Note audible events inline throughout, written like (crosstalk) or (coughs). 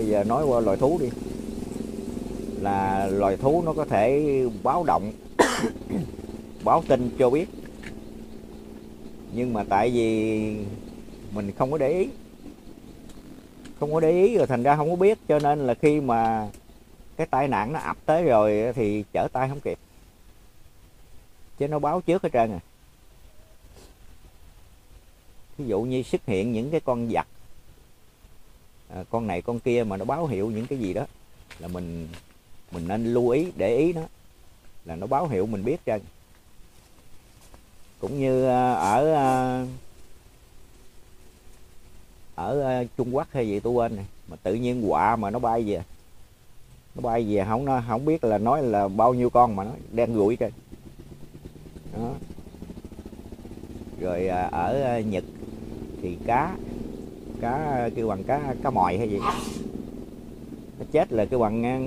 bây giờ nói qua loài thú đi. Là loài thú nó có thể báo động, (coughs) báo tin cho biết. Nhưng mà tại vì mình không có để ý. Không có để ý rồi thành ra không có biết, cho nên là khi mà cái tai nạn nó ập tới rồi thì chở tay không kịp. Chứ nó báo trước hết trơn à. Ví dụ như xuất hiện những cái con vật à, con này con kia mà nó báo hiệu những cái gì đó là mình mình nên lưu ý để ý nó. Là nó báo hiệu mình biết chân cũng như à, ở à, ở à, Trung Quốc hay gì tôi quên này mà tự nhiên quạ mà nó bay về. Nó bay về không nó không biết là nói là bao nhiêu con mà nó đen rủi trên đó. Rồi ở Nhật thì cá cá, kêu bằng cá cá mòi hay gì. Nó chết là kêu bằng ờ,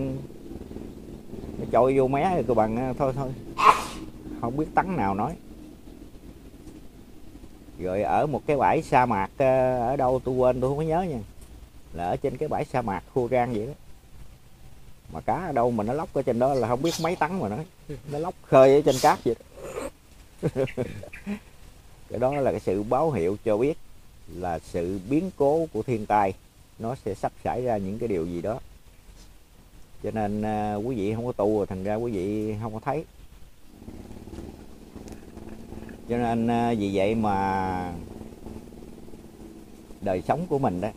nó trôi vô mé rồi kêu bằng ờ, thôi thôi. Không biết tắn nào nói. Rồi ở một cái bãi sa mạc ờ, ở đâu tôi quên, tôi không có nhớ nha. Là ở trên cái bãi sa mạc khu rang vậy đó. Mà cá ở đâu mà nó lóc ở trên đó là không biết mấy tấn mà nó nó lóc khơi ở trên cát vậy đó. (laughs) cái đó là cái sự báo hiệu cho biết là sự biến cố của thiên tai. Nó sẽ sắp xảy ra những cái điều gì đó. Cho nên à, quý vị không có tu rồi thành ra quý vị không có thấy. Cho nên à, vì vậy mà đời sống của mình đó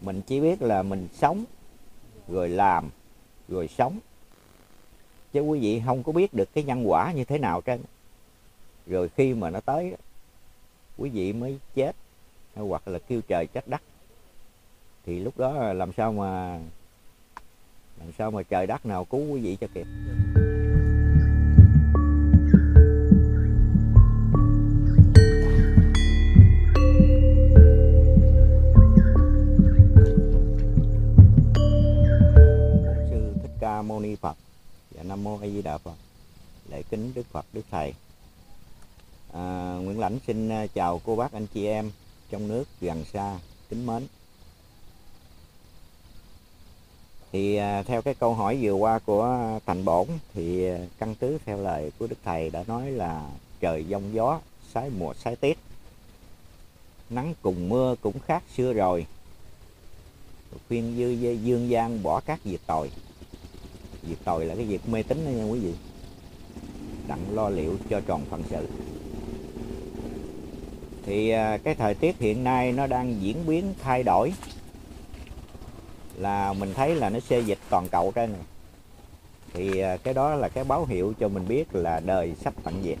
mình chỉ biết là mình sống rồi làm rồi sống. Chứ quý vị không có biết được cái nhân quả như thế nào trên rồi khi mà nó tới quý vị mới chết, hoặc là kêu trời trách đất. Thì lúc đó làm sao mà, làm sao mà trời đất nào cứu quý vị cho kịp? Sư thích ca mâu ni phật và nam mô a di đà phật. Lễ kính đức phật, đức thầy à, nguyễn lãnh xin à, chào cô bác anh chị em trong nước gần xa kính mến. Thì à, theo cái câu hỏi vừa qua của thành bổn thì à, căn cứ theo lời của đức thầy đã nói là trời giông gió sái mùa sái tiết nắng cùng mưa cũng khác xưa rồi. Khuyên dư dương gian bỏ các việc tồi, việc tồi là cái việc mê tín đó nha quý vị. Đặng lo liệu cho tròn phận sự thì à, cái thời tiết hiện nay nó đang diễn biến thay đổi. Là mình thấy là nó xê dịch toàn cầu trên này. Thì à, cái đó là cái báo hiệu cho mình biết là đời sắp tận diệt.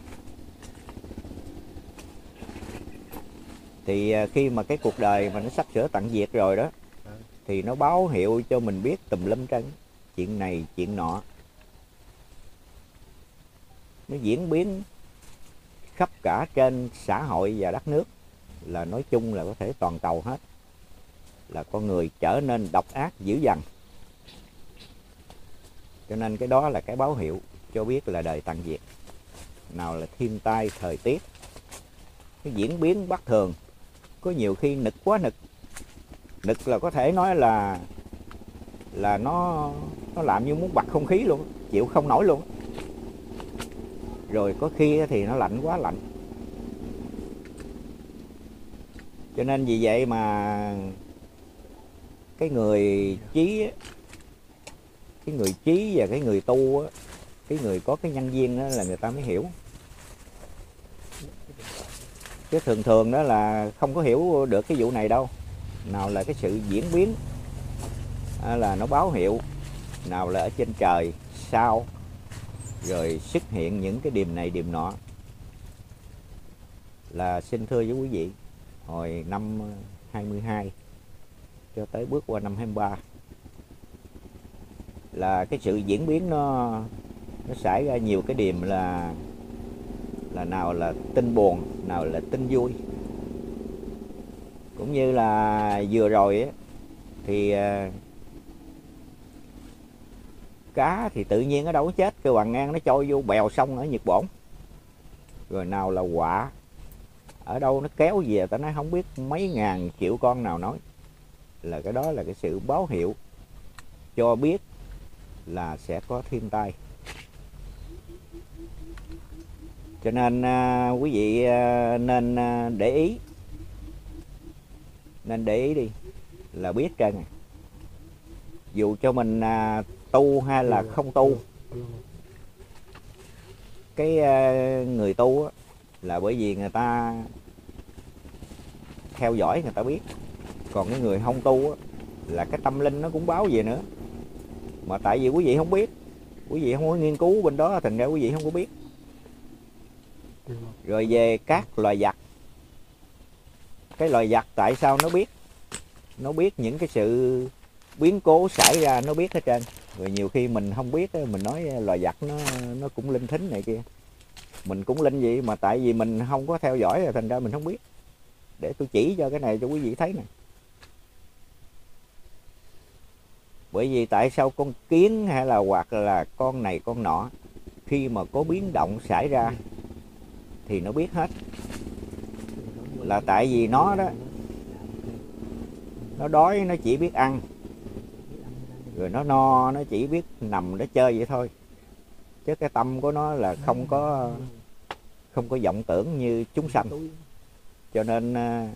Thì à, khi mà cái cuộc đời mà nó sắp sửa tận diệt rồi đó, thì nó báo hiệu cho mình biết tùm lum trắng, chuyện này, chuyện nọ. Nó diễn biến khắp cả trên xã hội và đất nước là nói chung là có thể toàn cầu hết, là con người trở nên độc ác dữ dằn. Cho nên cái đó là cái báo hiệu cho biết là đời tàn diệt. Nào là thiên tai, thời tiết, cái diễn biến bất thường, có nhiều khi nực quá nực. Nực là có thể nói là là nó nó làm như muốn bật không khí luôn, chịu không nổi luôn rồi có khi thì nó lạnh quá lạnh. Cho nên vì vậy mà cái người trí cái người trí và cái người tu cái người có cái nhân viên đó là người ta mới hiểu. Chứ thường thường đó là không có hiểu được cái vụ này đâu. Nào là cái sự diễn biến là nó báo hiệu. Nào là ở trên trời, sao rồi xuất hiện những cái điểm này điểm nọ. Là xin thưa với quý vị hồi năm 22 cho tới bước qua năm 23 là cái sự diễn biến nó nó xảy ra nhiều cái điểm là là nào là tin buồn nào là tin vui. Cũng như là vừa rồi ấy, thì uh, cá thì tự nhiên nó đâu có chết. Cái hoàng ngang nó trôi vô bèo sông ở nhật bổn rồi nào là quả? Ở đâu nó kéo về ta nói không biết. Mấy ngàn triệu con nào nói. Là cái đó là cái sự báo hiệu cho biết là sẽ có thiên tai. Cho nên à, quý vị à, nên à, để ý. Nên để ý đi. Là biết trơn dù cho mình à, tu hay là không tu? Cái ờ, người tu á, là bởi vì người ta theo dõi người ta biết. Còn cái người không tu á, là cái tâm linh nó cũng báo về nữa. Mà tại vì quý vị không biết quý vị không có nghiên cứu bên đó thành ra quý vị không có biết. Rồi về các loài vật. Cái loài vật tại sao nó biết? Nó biết những cái sự biến cố xảy ra nó biết hết trơn rồi nhiều khi mình không biết mình nói ờ, loài vật nó nó cũng linh thính này kia. Mình cũng linh vậy mà tại vì mình không có theo dõi rồi thành ra mình không biết. Để tôi chỉ cho cái này cho quý vị thấy nè. Bởi vì tại sao con kiến hay là hoặc là con này con nọ, khi mà có biến động xảy ra thì nó biết hết. Là tại vì nó đó, nó đói, nó chỉ biết ăn rồi nó no nó chỉ biết nằm nó chơi vậy thôi. Chứ cái tâm của nó là không có không có vọng tưởng như chúng sanh. Cho nên à,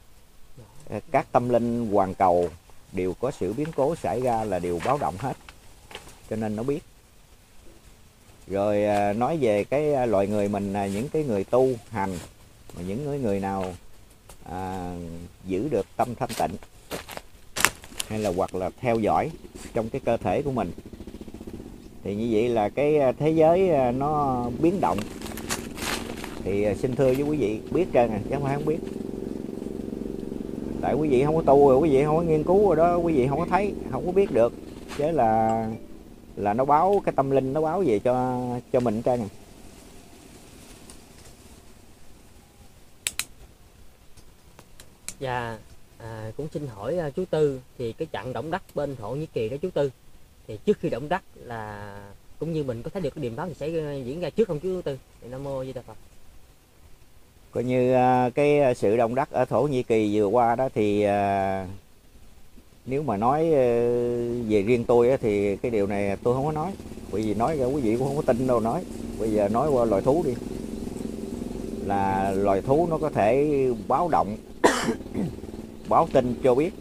các tâm linh hoàn cầu đều có sự biến cố xảy ra là đều báo động hết. Cho nên nó biết. Rồi à, nói về cái loại loài người mình à, những cái người tu hành mà những người người nào à, giữ được tâm thanh tịnh hay là hoặc là theo dõi trong cái cơ thể của mình. Thì như vậy là cái à, thế giới à, nó biến động. Thì à, xin thưa với quý vị, biết trơn à chứ không phải không biết. Tại quý vị không có tu rồi, quý vị không có nghiên cứu rồi đó, quý vị không có thấy, không có biết được. Chứ là là nó báo, cái tâm linh nó báo về cho cho mình trơn à. yeah à, cũng xin hỏi à, chú Tư thì cái trận động đất bên Thổ Nhĩ Kỳ đó chú Tư thì trước khi động đất là cũng như mình có thấy được cái điểm báo thì sẽ à, diễn ra trước không chú Tư? Thì Nam mô Di Đà Phật. coi như à, cái à, sự động đất ở thổ nhĩ kỳ vừa qua đó thì à, nếu mà nói à, về riêng tôi thì cái điều này tôi không có nói bởi vì nói ra quý vị cũng không có tin đâu nói bây giờ nói qua loài thú đi là loài thú nó có thể báo động báo tin cho biết.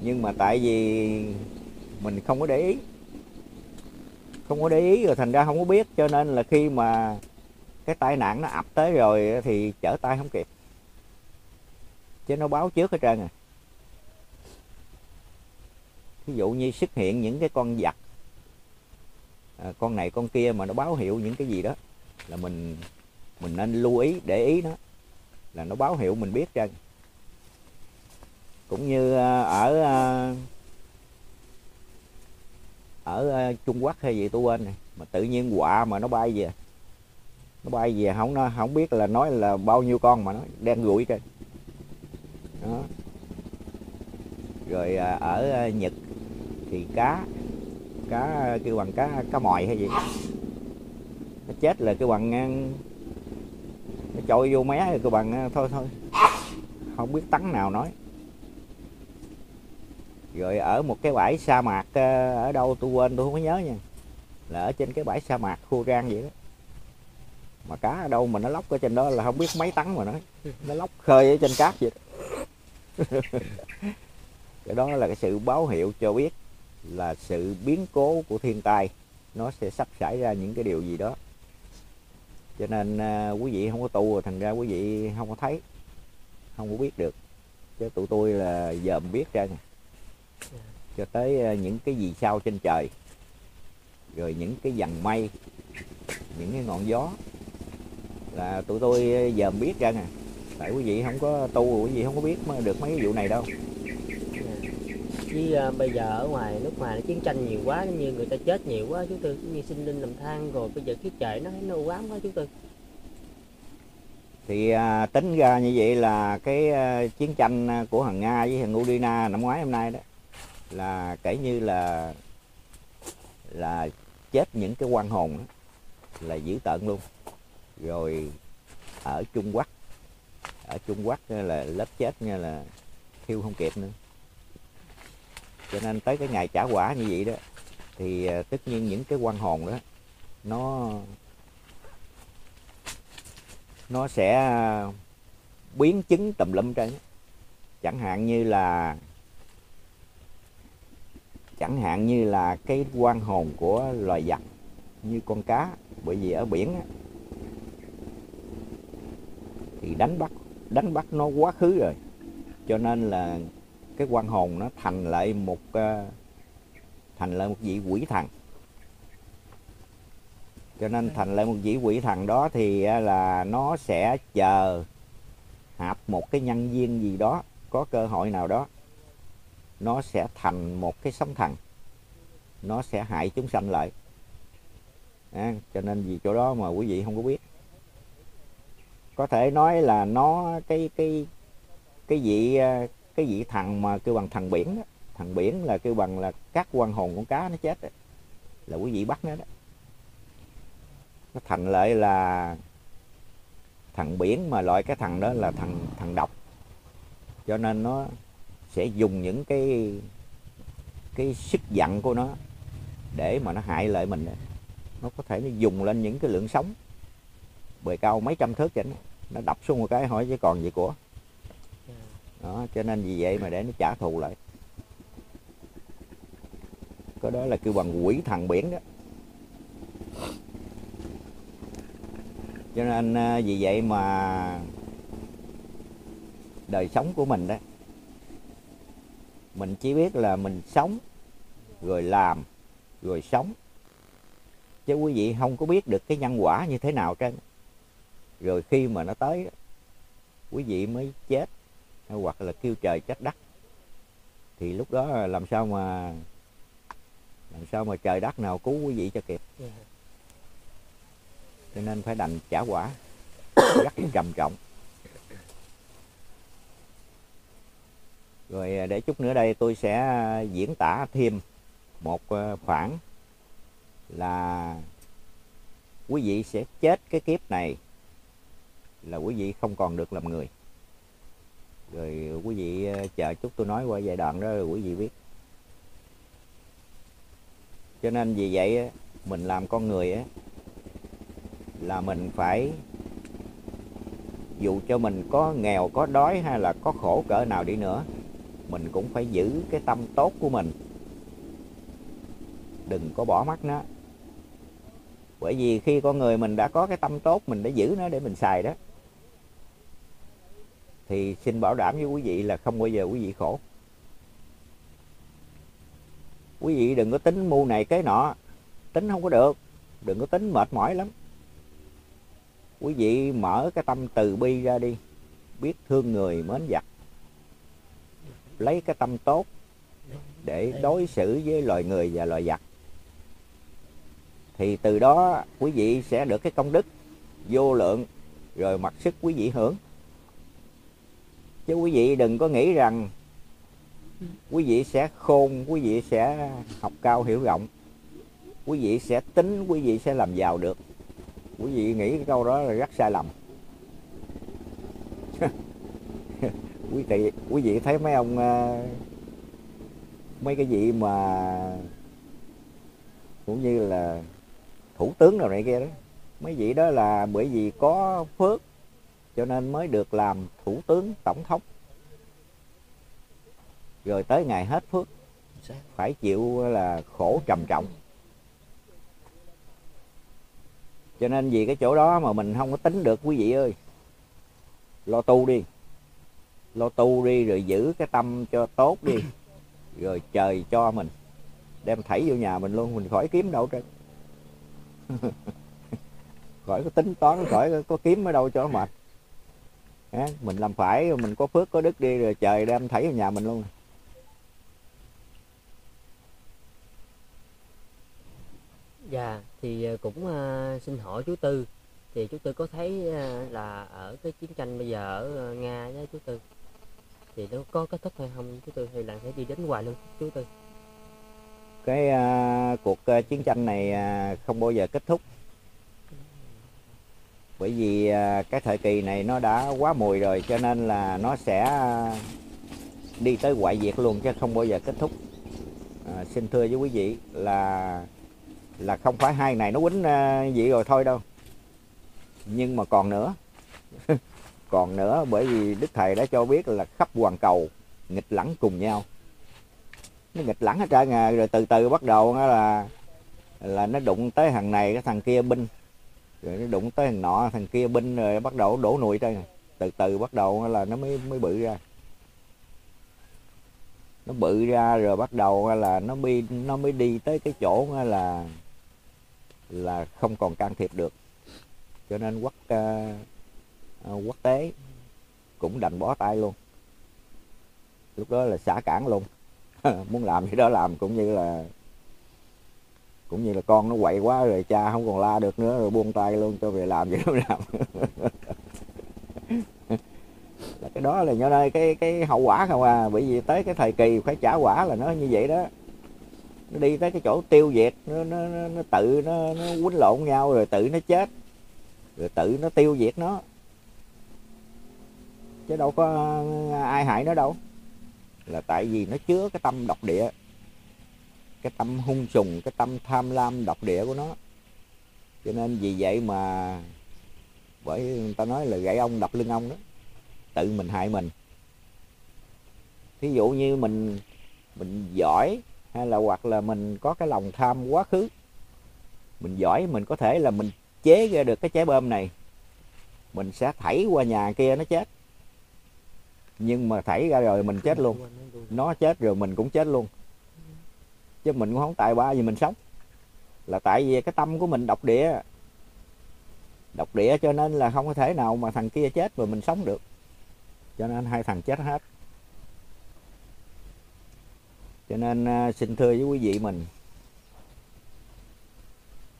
Nhưng mà tại vì mình không có để ý. Không có để ý rồi thành ra không có biết cho nên là khi mà cái tai nạn nó ập tới rồi thì chở tay không kịp. Chứ nó báo trước hết trơn à. Ví dụ như xuất hiện những cái con vật à, con này con kia mà nó báo hiệu những cái gì đó là mình mình nên lưu ý để ý nó là nó báo hiệu mình biết trơn cũng như à, ở à, ở à, Trung Quốc hay gì tôi quên này mà tự nhiên quạ mà nó bay về. Nó bay về, không, nó không biết là nói là bao nhiêu con mà nó đen rủi kìa. Đó. Rồi ở Nhật thì cá cá kêu bằng cá cá mòi hay gì. Nó chết là kêu bằng nó trôi vô mé rồi kêu bằng thôi thôi. Không biết tắn nào nói rồi ở một cái bãi sa mạc ờ, ở đâu tôi quên tôi không có nhớ nha. Là ở trên cái bãi sa mạc khô rang vậy đó. Mà cá ở đâu mà nó lóc ở trên đó là không biết mấy tấn mà nó nó lóc khơi ở trên cát vậy đó. (laughs) cái đó là cái sự báo hiệu cho biết là sự biến cố của thiên tai nó sẽ sắp xảy ra những cái điều gì đó. Cho nên à, quý vị không có tu rồi thành ra quý vị không có thấy không có biết được. Chứ tụi tôi là dòm biết ra nha cho tới à, những cái gì sao trên trời. Rồi những cái dằn mây những cái ngọn gió. Là tụi tôi dòm biết ra nè. Tại quý vị không có tu quý vị không có biết được mấy cái vụ này đâu. Với à, bây giờ ở ngoài nước ngoài nó chiến tranh nhiều quá như người ta chết nhiều quá chú Tư như sinh linh làm than rồi bây giờ khí trời nó nó u ám quá chú Tư. thì à, tính ra như vậy là cái à, chiến tranh của thằng Nga với thằng Ukraine năm ngoái hôm nay đó là kể như là là chết những cái quan hồn đó, là dữ tợn luôn. Rồi ở Trung Quốc ở Trung Quốc là lớp chết nghe là thiêu không kịp nữa. Cho nên tới cái ngày trả quả như vậy đó thì à, tất nhiên những cái quan hồn đó nó nó sẽ biến chứng tùm lum trên chẳng hạn như là chẳng hạn như là cái quan hồn của loài vật như con cá bởi vì ở biển á, thì đánh bắt đánh bắt nó quá khứ rồi. Cho nên là cái quan hồn nó thành lại một ờ, thành lại một vị quỷ thần. Cho nên thành lại một vị quỷ thần đó thì ờ, là nó sẽ chờ hạp một cái nhân viên gì đó có cơ hội nào đó nó sẽ thành một cái sóng thần. Nó sẽ hại chúng sanh lại. À, cho nên vì chỗ đó mà quý vị không có biết. Có thể nói là nó cái cái cái vị à, cái vị thằng mà kêu bằng thằng biển đó. thằng biển là kêu bằng là các quan hồn con cá nó chết đó. là quý vị bắt nó đó. Nó thành lại là thằng biển mà loại cái thằng đó là thằng thằng độc. Cho nên nó sẽ dùng những cái cái sức giận của nó để mà nó hại lại mình. Nó có thể nó dùng lên những cái lượng sống bề cao mấy trăm thước vậy đó. nó đập xuống một cái hỏi, chứ còn gì của? Đó, cho nên vì vậy mà để nó trả thù lại. Có đó là kêu bằng quỷ thần biển đó. Cho nên à, vì vậy mà đời sống của mình đó mình chỉ biết là mình sống rồi làm rồi sống. Chứ quý vị không có biết được cái nhân quả như thế nào trên rồi khi mà nó tới quý vị mới chết hoặc là kêu trời trách đất. Thì lúc đó làm sao mà làm sao mà trời đất nào cứu quý vị cho kịp? Dạ. cho nên phải đành trả quả (coughs) rất trầm trọng rồi à, để chút nữa đây tôi sẽ à, diễn tả thêm một à, khoảng là quý vị sẽ chết cái kiếp này là quý vị không còn được làm người. Rồi, quý vị chờ chút tôi nói qua giai đoạn đó rồi quý vị biết. Cho nên vì vậy mình làm con người, á, là mình phải dù cho mình có nghèo, có đói hay là có khổ cỡ nào đi nữa mình cũng phải giữ cái tâm tốt của mình. Đừng có bỏ mắt nó. Bởi vì khi con người mình đã có cái tâm tốt, mình đã giữ nó để mình xài đó, thì xin bảo đảm với quý vị là không bao giờ quý vị khổ. Quý vị đừng có tính mu này cái nọ, tính không có được. Đừng có tính mệt mỏi lắm. Quý vị mở cái tâm từ bi ra đi, biết thương người mến vật lấy cái tâm tốt để đối xử với loài người và loài vật. Thì từ đó quý vị sẽ được cái công đức vô lượng, rồi mặc sức quý vị hưởng. Chứ quý vị đừng có nghĩ rằng quý vị sẽ khôn, quý vị sẽ học cao hiểu rộng. Quý vị sẽ tính, quý vị sẽ làm giàu được. Quý vị nghĩ cái câu đó là rất sai lầm. (laughs) quý vị quý vị thấy mấy ông ờ, mấy cái vị mà cũng như là thủ tướng nào này kia đó, mấy vị đó là bởi vì có phước cho nên mới được làm thủ tướng tổng thống. Rồi tới ngày hết phước, phải chịu là khổ trầm trọng. Cho nên vì cái chỗ đó mà mình không có tính được, quý vị ơi, lo tu đi lo tu đi rồi giữ cái tâm cho tốt đi. (coughs) Rồi trời cho mình. Đem thảy vô nhà mình luôn mình khỏi kiếm đâu trên (laughs) khỏi có tính toán khỏi có- kiếm ở đâu cho nó mệt. Á, mình làm phải mình có phước có đức đi rồi trời đem thảy vào nhà mình luôn. Dạ, thì ờ, cũng ờ, xin hỏi chú Tư. Thì chú Tư có thấy ờ, là ở cái chiến tranh bây giờ ở Nga với chú Tư thì nó có kết thúc hay không? Chú Tư hay là sẽ đi đến hoài luôn chú Tư cái uh, cuộc uh, chiến tranh này uh, không bao giờ kết thúc. Bởi vì uh, cái thời kỳ này nó đã quá mùi rồi cho nên là nó sẽ uh, đi tới hoại diệt luôn chứ không bao giờ kết thúc. Uh, xin thưa với quý vị là là không phải hai này nó quýnh uh, vậy rồi thôi đâu. Nhưng mà còn nữa. (laughs) còn nữa bởi vì đức thầy đã cho biết là khắp hoàn cầu nghịch lẳng cùng nhau. Nó nghịch lẳng hết trơn à rồi từ từ bắt đầu nó là là nó đụng tới thằng này cái thằng kia binh. Rồi nó đụng tới thằng nọ thằng kia binh rồi bắt đầu đổ nụi trơn từ từ bắt đầu là nó mới mới bự ra. Nó bự ra rồi bắt đầu là nó mới nó mới đi tới cái chỗ là là không còn can thiệp được. Cho nên quốc uh, à, Ờ, quốc tế cũng đành bó tay luôn. Lúc đó là xả cản luôn. (laughs) Muốn làm gì đó làm cũng như là cũng như là con nó quậy quá rồi cha không còn la được nữa rồi buông tay luôn cho về làm gì đó (laughs) làm. (laughs) Là cái đó là nhỏ đây cái cái hậu quả không à bởi vì tới cái thời kỳ phải trả quả là nó như vậy đó. Nó đi tới cái chỗ tiêu diệt nó nó, nó, nó tự nó, nó quýnh lộn nhau rồi tự nó chết rồi tự nó tiêu diệt nó chứ đâu có à, ai hại nó đâu. Là tại vì nó chứa cái tâm độc địa. Cái tâm hung sùng cái tâm tham lam độc địa của nó. Cho nên vì vậy mà bởi người ta nói là gãy ông đập lưng ông đó. Tự mình hại mình. Thí dụ như mình mình giỏi hay là hoặc là mình có cái lòng tham quá khứ. Mình giỏi mình có thể là mình chế ra được cái trái bơm này. Mình sẽ thảy qua nhà kia nó chết nhưng mà thảy ra rồi mình chết luôn. Nó chết rồi mình cũng chết luôn. Chứ mình cũng không tài ba gì mình sống. Là tại vì cái tâm của mình độc địa. Độc địa cho nên là không có thể nào mà thằng kia chết mà mình sống được. Cho nên hai thằng chết hết. Cho nên à, xin thưa với quý vị mình.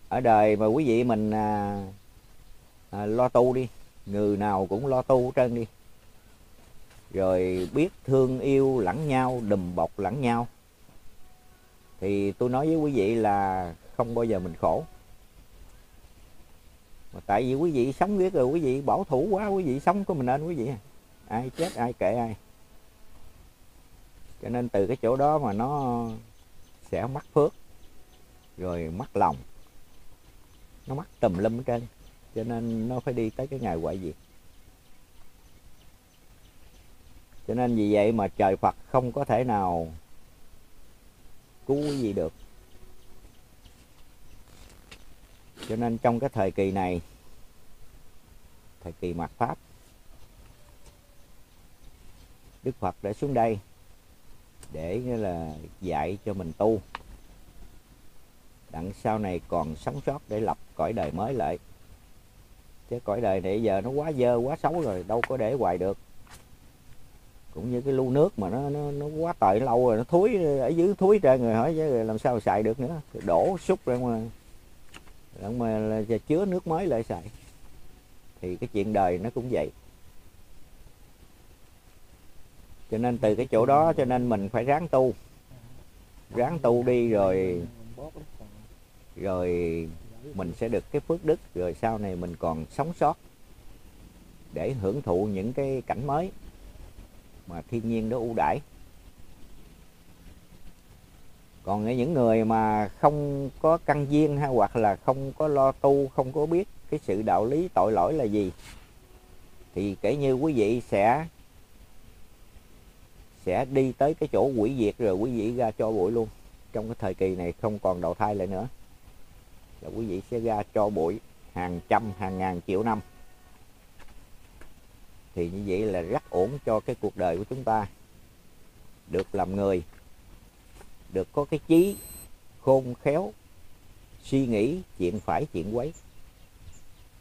Ở đời mà quý vị mình à, à, lo tu đi. Người nào cũng lo tu trơn đi rồi biết thương yêu lẫn nhau, đùm bọc lẫn nhau. Thì tôi nói với quý vị là không bao giờ mình khổ. Mà tại vì quý vị sống biết rồi, quý vị bảo thủ quá, quý vị sống của mình nên quý vị à? ai chết, ai kệ ai. Cho nên từ cái chỗ đó mà nó sẽ mắc phước, rồi mắc lòng. Nó mắc tùm lum ở trên cho nên nó phải đi tới cái ngày hoại diệt. Cho nên vì vậy mà trời Phật không có thể nào cứu quý vị được. Cho nên trong cái thời kỳ này, thời kỳ mạt pháp, đức phật đã xuống đây để là dạy cho mình tu. Đặng sau này còn sống sót để lập cõi đời mới lại. Chứ cõi đời này giờ nó quá dơ, quá xấu rồi, đâu có để hoài được cũng như cái lu nước mà nó nó, nó quá tệ lâu rồi nó thúi ở dưới thúi ra người hỏi chứ làm sao xài được nữa. Đổ xúc ra ngoài, mà mà là chứa nước mới lại xài. Thì cái chuyện đời nó cũng vậy. Cho nên từ cái chỗ đó cho nên mình phải ráng tu. Ráng tu đi rồi rồi mình sẽ được cái phước đức. Rồi sau này mình còn sống sót để hưởng thụ những cái cảnh mới mà thiên nhiên đó ưu đãi. Còn những người mà không có căn duyên hay hoặc là không có lo tu, không có biết cái sự đạo lý tội lỗi là gì, thì kể như quý vị sẽ sẽ đi tới cái chỗ quỷ diệt rồi quý vị ra cho bụi luôn. Trong cái thời kỳ này không còn đầu thai lại nữa. Là quý vị sẽ ra cho bụi hàng trăm, hàng ngàn triệu năm thì như vậy là rất ổn cho cái cuộc đời của chúng ta. Được làm người, được có cái trí khôn khéo, suy nghĩ, chuyện phải, chuyện quấy.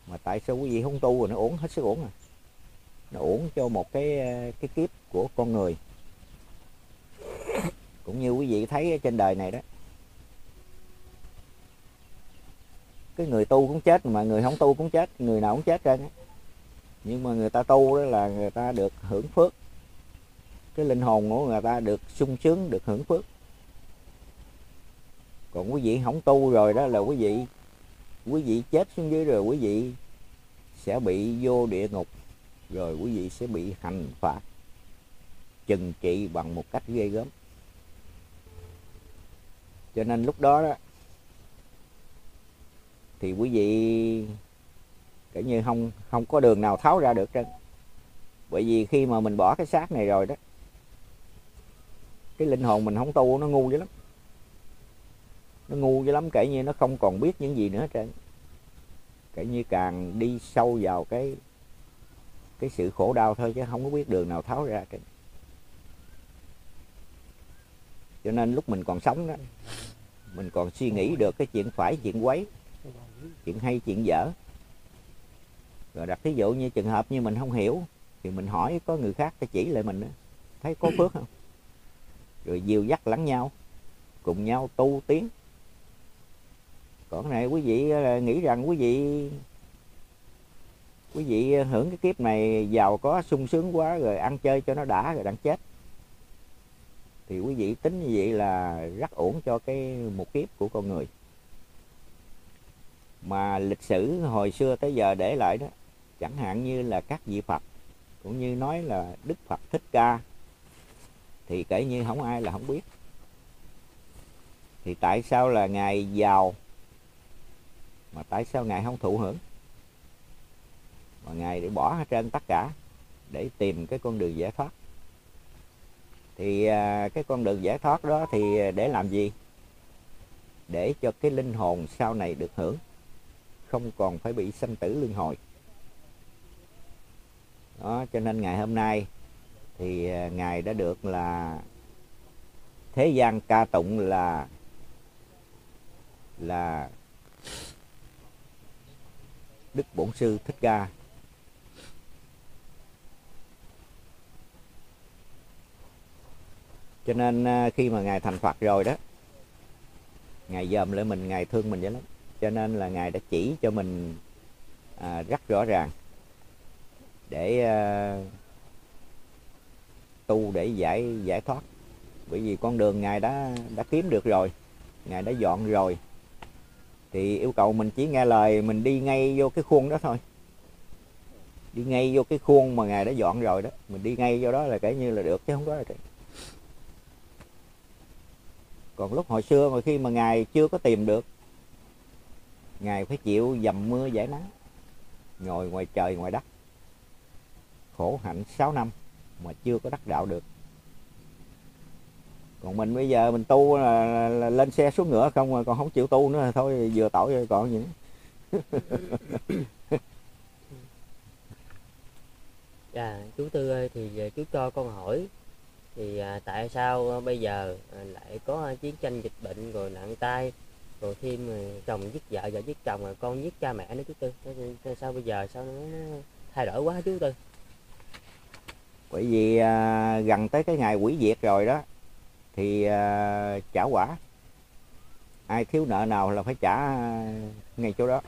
Mà tại sao quý vị không tu rồi nó ổn, hết sức ổn à? Nó ổn cho một cái cái kiếp của con người. Cũng như quý vị thấy trên đời này đó. Cái người tu cũng chết mà người không tu cũng chết, người nào cũng chết trơn á nhưng mà người ta tu đó là người ta được hưởng phước. Cái linh hồn của người ta được sung sướng, được hưởng phước. Còn quý vị không tu rồi đó là quý vị quý vị chết xuống dưới rồi quý vị sẽ bị vô địa ngục, rồi quý vị sẽ bị hành phạt trừng trị bằng một cách ghê gớm. Cho nên lúc đó đó, thì quý vị kiểu như không không có đường nào tháo ra được trơn. Bởi vì khi mà mình bỏ cái xác này rồi đó, cái linh hồn mình không tu, nó ngu dữ lắm. Nó ngu dữ lắm, kể như nó không còn biết những gì nữa trơn. Kể như càng đi sâu vào cái cái sự khổ đau thôi chứ không có biết đường nào tháo ra trơn. Cho nên lúc mình còn sống đó, mình còn suy nghĩ được cái chuyện phải, chuyện quấy, chuyện hay, chuyện dở rồi đặt thí dụ như trường hợp như mình không hiểu, thì mình hỏi có người khác ta chỉ lại mình đó. thấy có phước không? Rồi dìu dắt lẫn nhau, cùng nhau tu tiến. Còn này quý vị ờ, nghĩ rằng quý vị quý vị hưởng cái kiếp này giàu có, sung sướng quá rồi ăn chơi cho nó đã rồi đang chết. Thì quý vị tính như vậy là rất ổn cho cái một kiếp của con người. Mà lịch sử hồi xưa tới giờ để lại đó chẳng hạn như là các vị Phật, cũng như nói là Đức Phật Thích Ca, thì kể như không ai là không biết. Thì tại sao là ngài giàu, mà tại sao ngài không thụ hưởng? Mà ngài để bỏ hết trơn tất cả để tìm cái con đường giải thoát. Thì à, cái con đường giải thoát đó thì để làm gì? Để cho cái linh hồn sau này được hưởng, không còn phải bị sanh tử luân hồi đó cho nên ngày hôm nay thì à, ngài đã được là thế gian ca tụng là là đức bổn sư thích ca. Cho nên à, khi mà ngài thành phật rồi đó ngài dòm lại mình ngài thương mình dữ lắm. Cho nên là ngài đã chỉ cho mình à, rất rõ ràng để uh, tu để giải giải thoát. Bởi vì con đường ngài đã đã kiếm được rồi ngài đã dọn rồi thì yêu cầu mình chỉ nghe lời mình đi ngay vô cái khuôn đó thôi. Đi ngay vô cái khuôn mà ngài đã dọn rồi đó mình đi ngay vô đó là kể như là được chứ không có là còn lúc hồi xưa mà khi mà ngài chưa có tìm được ngài phải chịu dầm mưa giải nắng ngồi ngoài trời ngoài đất khổ hạnh 6 năm mà chưa có đắc đạo được. Còn mình bây giờ mình tu là, là, là lên xe xuống ngựa không mà còn không chịu tu nữa thôi vừa tội rồi còn gì nữa. (laughs) Dạ chú tư ơi thì à, chú cho con hỏi thì à, tại sao à, bây giờ à, lại có à, chiến tranh dịch bệnh rồi nặng tay rồi thêm à, chồng giết vợ vợ giết chồng rồi con giết cha mẹ nữa chú tư? Sao bây giờ sao nó thay đổi quá chú tư? Bởi vì à, gần tới cái ngày quỷ diệt rồi đó thì à, trả quả. Ai thiếu nợ nào là phải trả à, ngay chỗ đó.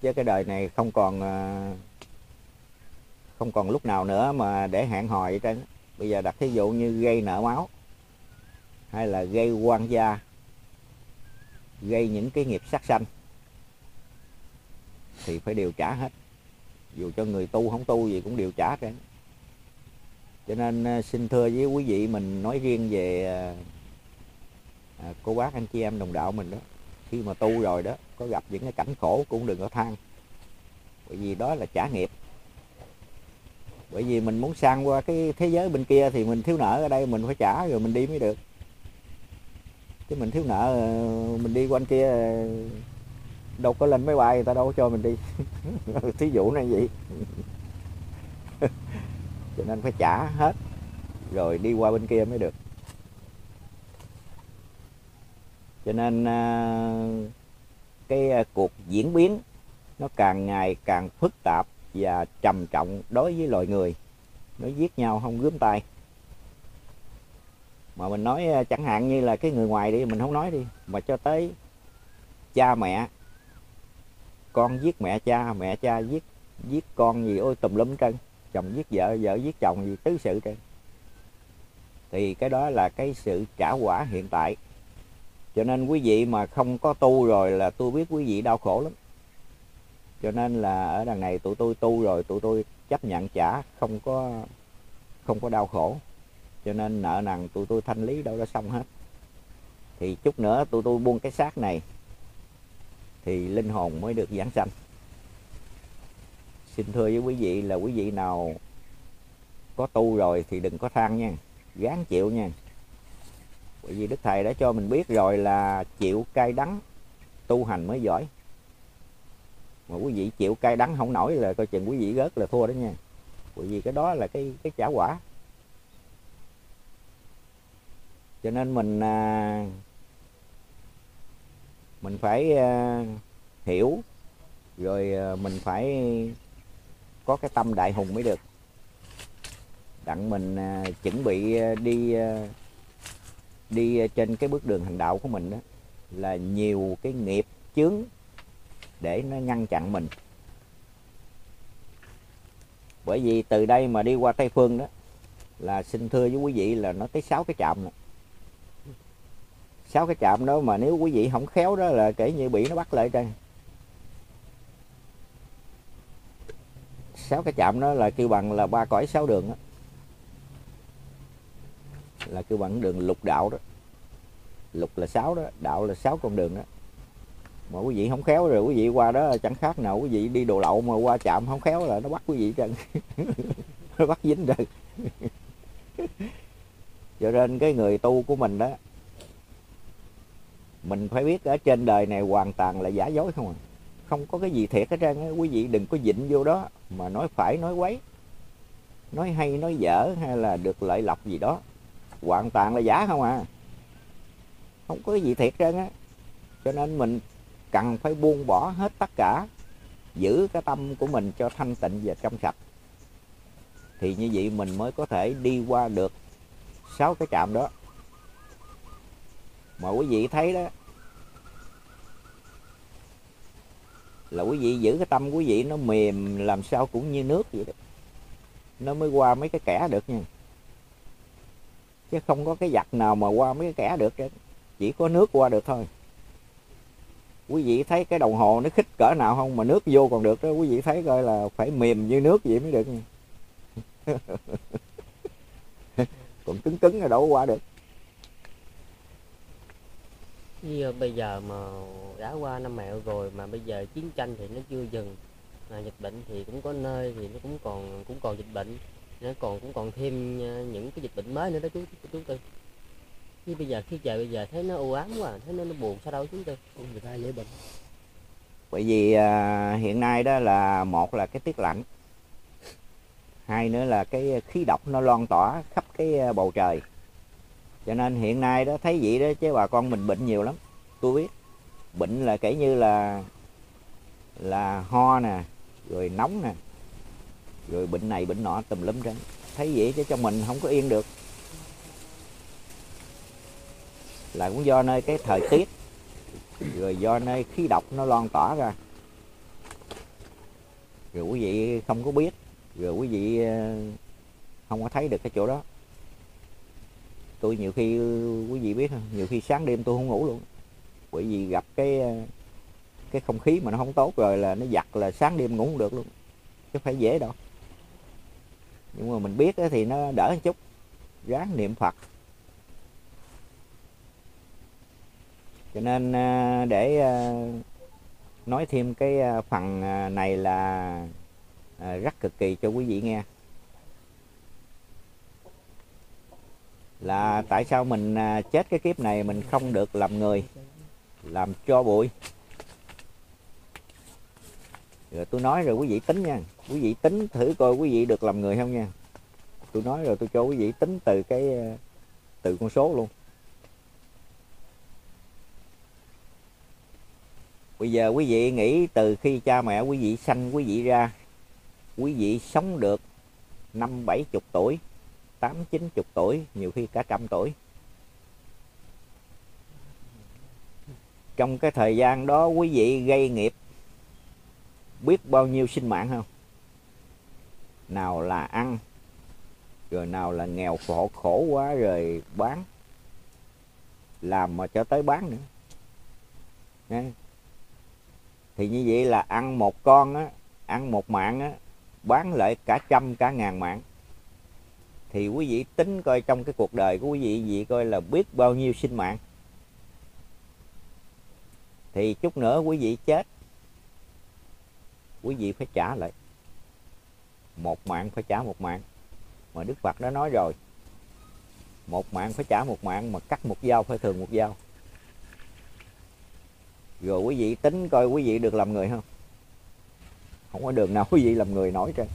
Chứ cái đời này không còn à, không còn lúc nào nữa mà để hẹn hò vậy trên bây giờ đặt thí dụ như gây nợ máu hay là gây quan gia gây những cái nghiệp sát sanh thì phải đều trả hết dù cho người tu không tu gì cũng đều trả cả. Cho nên à, xin thưa với quý vị mình nói riêng về à, à, cô bác anh chị em đồng đạo mình đó. Khi mà tu rồi đó có gặp những cái cảnh khổ cũng đừng có than. Bởi vì đó là trả nghiệp. Bởi vì mình muốn sang qua cái thế giới bên kia thì mình thiếu nợ ở đây mình phải trả rồi mình đi mới được. Chứ mình thiếu nợ à, mình đi quanh kia đâu có lên máy bay người ta đâu có cho mình đi. (laughs) Thí dụ này vậy. (laughs) Cho nên phải trả hết. Rồi đi qua bên kia mới được. Cho nên à, cái à, cuộc diễn biến nó càng ngày càng phức tạp và trầm trọng đối với loài người. Nó giết nhau không gớm tay. Mà mình nói à, chẳng hạn như là cái người ngoài đi, mình không nói đi, mà cho tới cha mẹ con giết mẹ cha mẹ cha giết giết con gì, ôi, tùm lum trơn. Chồng giết vợ vợ giết chồng gì, tứ sự trơn. Thì cái đó là cái sự trả quả hiện tại. Cho nên quý vị mà không có tu rồi là tôi biết quý vị đau khổ lắm. Cho nên là ở đằng này tụi tôi tu rồi, tụi tôi chấp nhận trả, không có không có đau khổ. Cho nên nợ nần tụi tôi thanh lý đâu đã xong hết. Thì chút nữa tụi tôi buông cái xác này thì linh hồn mới được giảng sanh. Xin thưa với quý vị là quý vị nào có tu rồi thì đừng có than nha gán chịu nha. Bởi vì đức thầy đã cho mình biết rồi là chịu cay đắng tu hành mới giỏi. Mà quý vị chịu cay đắng không nổi là coi chừng quý vị rớt là thua đó nha. Bởi vì cái đó là cái cái trả quả. Cho nên mình à, mình phải ờ, hiểu, rồi ờ, mình phải có cái tâm đại hùng mới được. Đặng mình ờ, chuẩn bị đi đi trên cái bước đường hành đạo của mình đó là nhiều cái nghiệp chướng để nó ngăn chặn mình. Bởi vì từ đây mà đi qua tây phương đó là xin thưa với quý vị là nó tới sáu cái trạm này sáu cái chạm đó mà nếu quý vị không khéo đó là kể như bị nó bắt lại trên. Sáu cái chạm đó là kêu bằng là ba cõi sáu đường đó là kêu bằng đường lục đạo đó. Lục là sáu đó, đạo là sáu con đường đó. Mà quý vị không khéo rồi, quý vị qua đó chẳng khác nào quý vị đi đồ lậu mà qua chạm không khéo là nó bắt quý vị trơn. (laughs) Nó bắt dính rồi. (laughs) Cho nên cái người tu của mình đó mình phải biết ở trên đời này hoàn toàn là giả dối không à. Không có cái gì thiệt hết trơn á. Quý vị đừng có dịnh vô đó. Mà nói phải, nói quấy. Nói hay, nói dở hay là được lợi lộc gì đó. Hoàn toàn là giả không à. Không có cái gì thiệt trơn á. Cho nên mình cần phải buông bỏ hết tất cả. Giữ cái tâm của mình cho thanh tịnh và trong sạch. Thì như vậy mình mới có thể đi qua được sáu cái trạm đó mà quý vị thấy đó, là quý vị giữ cái tâm quý vị nó mềm, làm sao cũng như nước vậy đó. Nó mới qua mấy cái kẻ được nha. Chứ không có cái giặt nào mà qua mấy cái kẻ được chứ chỉ có nước qua được thôi. Quý vị thấy cái đồng hồ nó khích cỡ nào không mà nước vô còn được đó, quý vị thấy coi là phải mềm như nước vậy mới được nha. (laughs) Còn cứng cứng rồi đâu qua được như bây giờ mà đã qua năm mẹo rồi mà bây giờ chiến tranh thì nó chưa dừng mà dịch bệnh thì cũng có nơi thì nó cũng còn cũng còn dịch bệnh nó còn cũng còn thêm ờ, những cái dịch bệnh mới nữa đó chú chú tư. Như bây giờ khi trời bây giờ thấy nó u ám quá thấy nó, nó buồn sao đâu chú tư? Người ta dễ bệnh. Bởi vì à, hiện nay đó là một là cái tiết lạnh hai nữa là cái khí độc nó loan tỏa khắp cái à, bầu trời cho nên hiện nay đó, thấy vậy đó, chứ bà con mình bệnh nhiều lắm, tôi biết. Bệnh là kể như là là ho nè, rồi nóng nè, rồi bệnh này bệnh nọ, tùm lum trên thấy vậy chứ cho mình không có yên được. Là cũng do nơi cái thời tiết, rồi do nơi khí độc nó loan tỏa ra. Rồi quý vị không có biết, rồi quý vị ờ, không có thấy được cái chỗ đó tôi nhiều khi, quý vị biết không? Nhiều khi sáng đêm tôi không ngủ luôn. Bởi vì gặp cái cái không khí mà nó không tốt rồi là nó giặt là sáng đêm ngủ không được luôn. Chứ phải dễ đâu. Nhưng mà mình biết thì nó đỡ một chút. Ráng niệm phật. Cho nên à, để à, nói thêm cái à, phần này là rất cực kỳ cho quý vị nghe. Là tại sao mình à, chết cái kiếp này mình không được làm người, làm cho bụi. Rồi tôi nói rồi quý vị tính nha, quý vị tính thử coi quý vị được làm người không nha. Tôi nói rồi tôi cho quý vị tính từ cái à, từ con số luôn. Bây giờ quý vị nghĩ từ khi cha mẹ quý vị sanh quý vị ra, quý vị sống được năm bảy chục tuổi tám, chín, chục tuổi, nhiều khi cả trăm tuổi. Trong cái thời gian đó, quý vị gây nghiệp, biết bao nhiêu sinh mạng không? Nào là ăn, rồi nào là nghèo khổ khổ quá rồi bán, làm mà cho tới bán nữa. Nghe. Thì như vậy là ăn một con á, ăn một mạng á, bán lại cả trăm, cả ngàn mạng thì quý vị tính coi trong cái cuộc đời của quý vị gì coi là biết bao nhiêu sinh mạng. Thì chút nữa quý vị chết, quý vị phải trả lại. Một mạng phải trả một mạng. Mà đức phật đã nói rồi, một mạng phải trả một mạng mà cắt một dao phải thường một dao. Rồi quý vị tính coi quý vị được làm người không? Không có đường nào quý vị làm người nổi trên.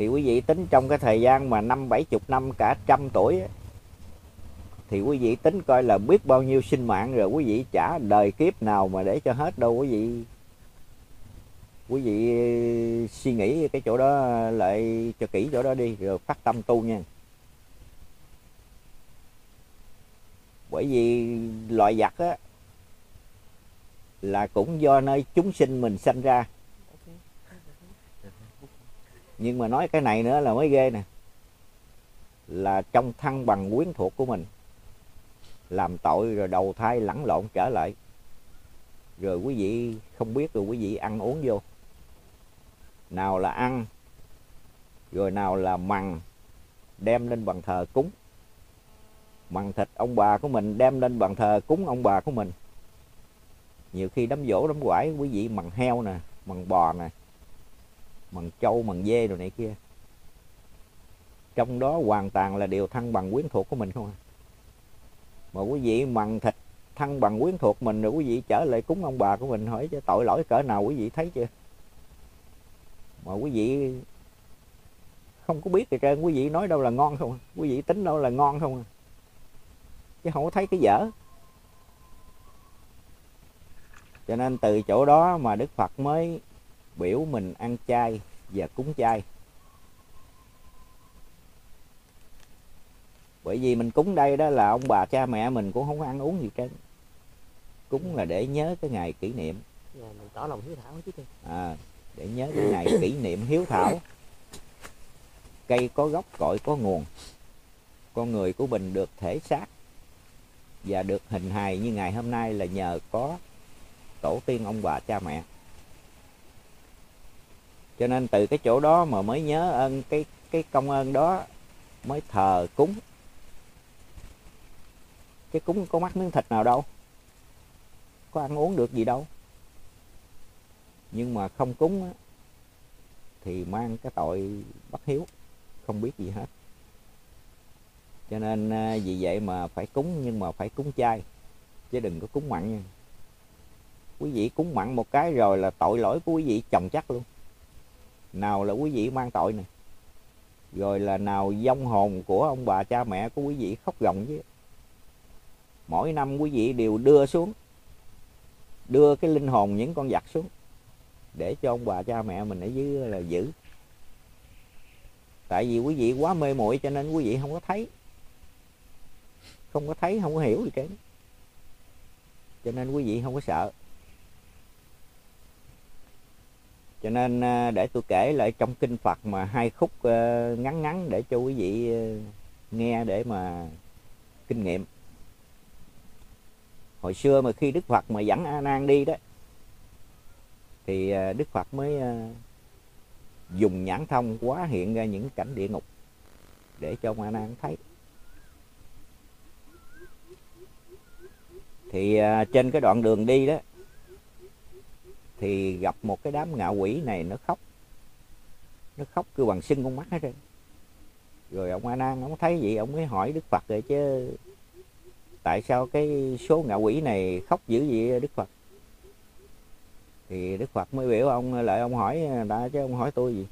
Thì quý vị tính trong cái thời gian mà năm bảy chục năm cả trăm tuổi thì quý vị tính coi là biết bao nhiêu sinh mạng rồi quý vị trả đời kiếp nào mà để cho hết đâu quý vị. Quý vị suy nghĩ cái chỗ đó, lại cho kỹ chỗ đó đi, rồi phát tâm tu nha. Bởi vì loại giặc á, là cũng do nơi chúng sinh mình sanh ra nhưng mà nói cái này nữa là mới ghê nè. Là trong thăng bằng quyến thuộc của mình, làm tội rồi đầu thai lẫn lộn trở lại. Rồi quý vị không biết rồi quý vị ăn uống vô. Nào là ăn, rồi nào là mằng đem lên bàn thờ cúng. Mằng thịt ông bà của mình đem lên bàn thờ cúng ông bà của mình. Nhiều khi đám dỗ đám quải quý vị mằng heo nè mằng bò nè mần trâu mần dê đồ này kia. Trong đó hoàn toàn là điều thăng bằng quyến thuộc của mình không à? Mà quý vị mần thịt thăng bằng quyến thuộc mình rồi quý vị trở lại cúng ông bà của mình hỏi cho tội lỗi cỡ nào quý vị thấy chưa? Mà quý vị không có biết gì trơn, quý vị nói đâu là ngon không à? quý vị tính đâu là ngon không à? chứ không có thấy cái dở. Cho nên từ chỗ đó mà đức phật mới biểu mình ăn chay và cúng chay. Bởi vì mình cúng đây đó là ông bà cha mẹ mình cũng không có ăn uống gì trơn. Cúng là để nhớ cái ngày kỷ niệm. Dạ, mình tỏ lòng hiếu thảo chứ à, để nhớ cái ngày kỷ niệm hiếu thảo. Cây có gốc cội có nguồn. Con người của mình được thể xác và được hình hài như ngày hôm nay là nhờ có tổ tiên ông bà cha mẹ cho nên từ cái chỗ đó mà mới nhớ ơn cái cái công ơn đó mới thờ cúng. Cái cúng có mắc miếng thịt nào đâu. Có ăn uống được gì đâu. Nhưng mà không cúng á, thì mang cái tội bất hiếu không biết gì hết. Cho nên à, vì vậy mà phải cúng nhưng mà phải cúng chay chứ đừng có cúng mặn nha. Quý vị cúng mặn một cái rồi là tội lỗi của quý vị chồng chắc luôn nào là quý vị mang tội này, rồi là nào vong hồn của ông bà cha mẹ của quý vị khóc gồng với mỗi năm quý vị đều đưa xuống đưa cái linh hồn những con vật xuống để cho ông bà cha mẹ mình ở dưới là giữ. Tại vì quý vị quá mê muội cho nên quý vị không có thấy. Không có thấy không có hiểu gì trơn cho nên quý vị không có sợ. Cho nên à, để tôi kể lại trong kinh Phật mà hai khúc à, ngắn ngắn để cho quý vị à, nghe để mà kinh nghiệm. Hồi xưa mà khi Đức Phật mà dẫn A Nan đi đó, thì Đức Phật mới dùng nhãn thông quá hiện ra những cảnh địa ngục để cho ông A Nan thấy. Thì trên cái đoạn đường đi đó thì gặp một cái đám ngạ quỷ này nó khóc. Nó khóc cứ bằng sưng con mắt hết trơn. Rồi ông a nan ông thấy vậy, ông mới hỏi đức phật rồi chứ tại sao cái số ngạ quỷ này khóc dữ vậy, đức phật? Thì đức phật mới biểu ông, lại ông hỏi, đã chứ, ông hỏi tôi gì?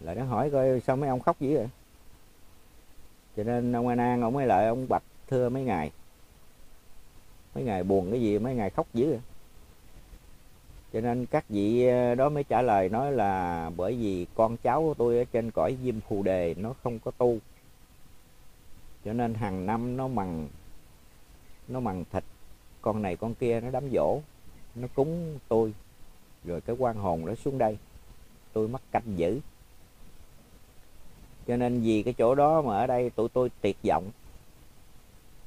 Lại nó hỏi coi sao mấy ông khóc dữ vậy? Cho nên ông a nan ông mới lại ông bạch thưa mấy ngày mấy ngày buồn cái gì, mấy ngày khóc dữ vậy? Cho nên các vị ờ, đó mới trả lời nói là bởi vì con cháu của tôi ở trên cõi diêm phù đề nó không có tu. Cho nên hàng năm nó mằng nó mằng thịt, con này con kia nó đám dỗ nó cúng tôi. Rồi cái quan hồn nó xuống đây, tôi mắc canh giữ cho nên vì cái chỗ đó mà ở đây tụi tôi tuyệt vọng.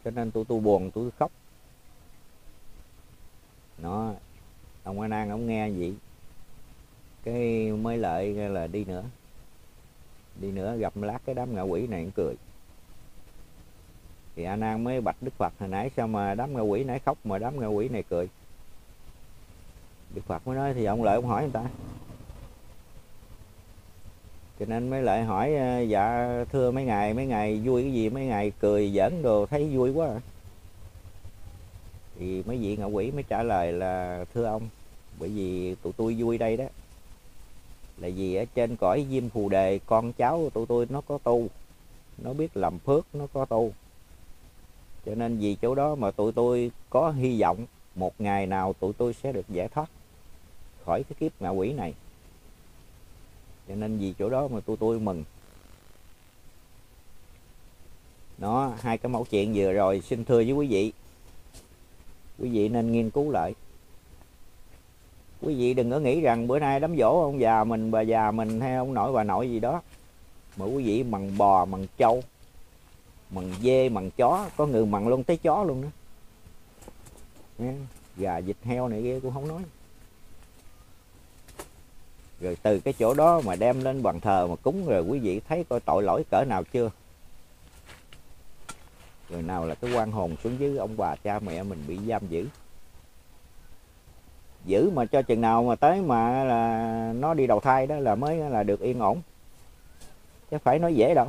Cho nên tụi tôi buồn, tụi tôi khóc. Nó ông anh an ông nghe vậy, cái mới lợi là đi nữa. Đi nữa gặp lát cái đám ngạ quỷ này cười. Thì a nan mới bạch đức phật, hồi nãy sao mà đám ngạ quỷ nãy khóc mà đám ngạ quỷ này cười? Đức phật mới nói thì ông lợi ông hỏi người ta. Cho nên mới lại hỏi ờ, dạ thưa mấy ngày mấy ngày vui cái gì? Mấy ngày cười giỡn đồ thấy vui quá à. thì mấy vị ngạ quỷ mới trả lời là, thưa ông bởi vì tụi tôi vui đây đó. Là vì ở trên cõi diêm phù đề, con cháu của tụi tôi nó có tu. Nó biết làm phước, nó có tu. Cho nên vì chỗ đó mà tụi tôi có hy vọng một ngày nào tụi tôi sẽ được giải thoát khỏi cái kiếp ngạ quỷ này. Cho nên vì chỗ đó mà tụi tôi mừng. Nó, hai cái mẫu chuyện vừa rồi, xin thưa với quý vị. Quý vị nên nghiên cứu lại quý vị đừng có nghĩ rằng bữa nay đám dỗ ông già mình bà già mình hay ông nội bà nội gì đó. Mà quý vị mần bò mần trâu mần dê mần chó có người mần luôn tới chó luôn đó. Nha, gà vịt heo này kia cũng không nói. Rồi từ cái chỗ đó mà đem lên bàn thờ mà cúng rồi quý vị thấy coi tội lỗi cỡ nào chưa? Rồi nào là cái quan hồn xuống dưới ông bà cha mẹ mình bị giam giữ giữ mà cho chừng nào mà tới mà là nó đi đầu thai đó là mới là được yên ổn. Chứ phải nói dễ đâu.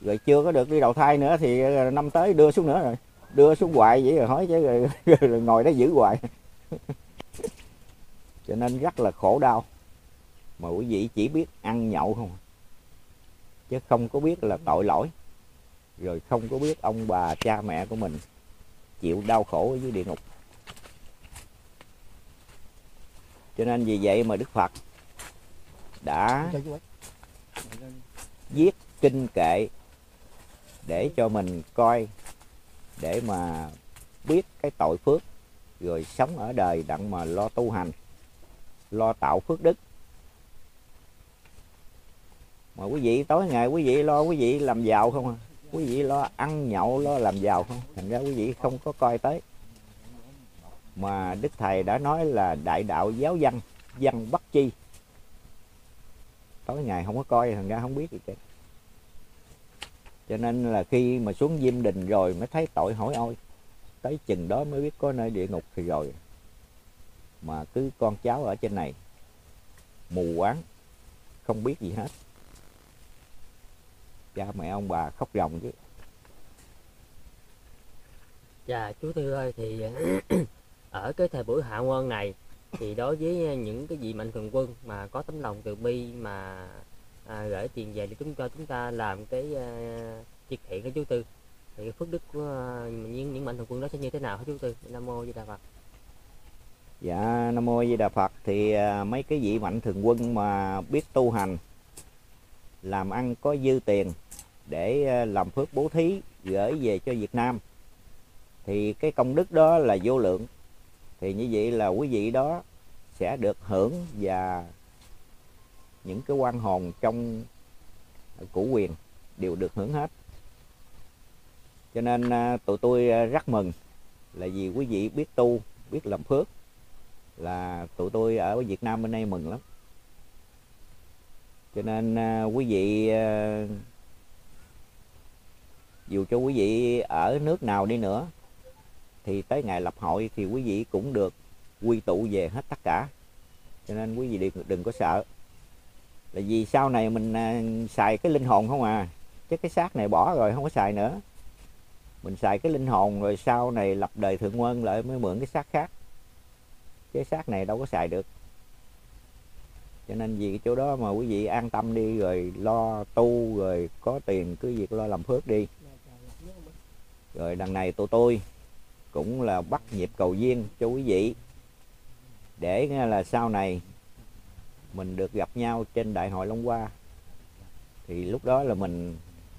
Rồi chưa có được đi đầu thai nữa thì năm tới đưa xuống nữa rồi. Đưa xuống hoài vậy rồi hỏi chứ rồi, (laughs) rồi ngồi đó giữ hoài. (laughs) Cho nên rất là khổ đau. Mà quý vị chỉ biết ăn nhậu không à. chứ không có biết là tội lỗi. Rồi không có biết ông bà cha mẹ của mình chịu đau khổ ở dưới địa ngục. Cho nên vì vậy mà đức phật đã viết kinh kệ để cho mình coi, để mà biết cái tội phước rồi sống ở đời đặng mà lo tu hành, lo tạo phước đức. Mà quý vị, tối ngày quý vị lo, quý vị làm giàu không à? Quý vị lo ăn nhậu, lo làm giàu không? Thành ra quý vị không có coi tới mà đức thầy đã nói là đại đạo giáo văn văn bất chi. Tối ngày không có coi, thành ra không biết gì hết cho nên là khi mà xuống diêm đình rồi mới thấy tội hỏi ôi. Tới chừng đó mới biết có nơi địa ngục thì rồi. Mà cứ con cháu ở trên này, mù quáng, không biết gì hết. Cha mẹ ông bà khóc ròng chứ. Dạ chú Tư ơi, thì ở cái thời buổi hạ quân này thì đối với những cái vị mạnh thường quân mà có tấm lòng từ bi mà à, gửi tiền về để chúng cho chúng ta làm cái à, việc thiện của chú Tư thì cái phước đức của à, những những mạnh thường quân đó sẽ như thế nào hả chú Tư? Nam mô Di Đà Phật. Dạ nam mô di đà phật. Thì à, mấy cái vị mạnh thường quân mà biết tu hành làm ăn có dư tiền để à, làm phước bố thí gửi về cho việt nam thì cái công đức đó là vô lượng thì như vậy là quý vị đó sẽ được hưởng và những cái quan hồn trong củ quyền đều được hưởng hết. Cho nên à, tụi tôi à, rất mừng là vì quý vị biết tu, biết làm phước là tụi tôi ở Việt Nam bên đây mừng lắm. Cho nên à, quý vị dù cho quý vị ở nước nào đi nữa thì tới ngày lập hội thì quý vị cũng được quy tụ về hết tất cả. Cho nên quý vị đừng, đừng có sợ. Là vì sau này mình à, xài cái linh hồn không à. Chứ cái xác này bỏ rồi không có xài nữa. Mình xài cái linh hồn rồi sau này lập đời thượng quân lại mới mượn cái xác khác. Cái xác này đâu có xài được. Cho nên vì cái chỗ đó mà quý vị an tâm đi rồi lo tu rồi có tiền cứ việc lo làm phước đi. Rồi đằng này tụi tôi cũng là bắt nhịp cầu duyên cho quý vị. Để nghe là sau này mình được gặp nhau trên đại hội Long Hoa, thì lúc đó là mình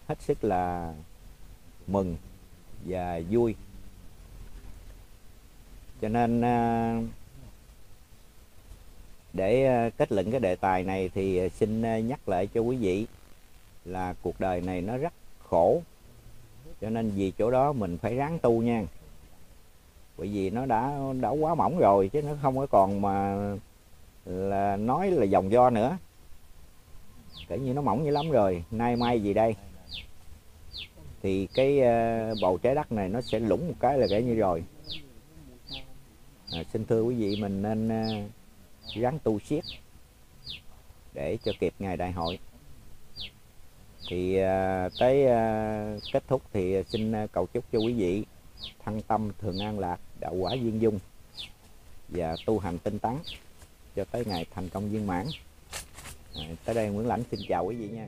hết sức là mừng và vui. Cho nên à, để à, kết luận cái đề tài này thì xin à, nhắc lại cho quý vị là cuộc đời này nó rất khổ. Cho nên vì chỗ đó mình phải ráng tu nha bởi vì nó đã đã quá mỏng rồi chứ nó không có còn mà là nói là dòng do nữa. Kể như nó mỏng như lắm rồi nay mai gì đây? Thì cái ờ, bầu trái đất này nó sẽ lũng một cái là kể như rồi. À, xin thưa quý vị mình nên ờ, ráng tu siết để cho kịp ngày đại hội. Thì ờ, tới kết thúc thì xin cầu chúc cho quý vị thăng tâm thường an lạc đạo quả viên dung và tu hành tinh tấn cho tới ngày thành công viên mãn. À, tới đây Nguyễn Lãnh xin chào quý vị nha.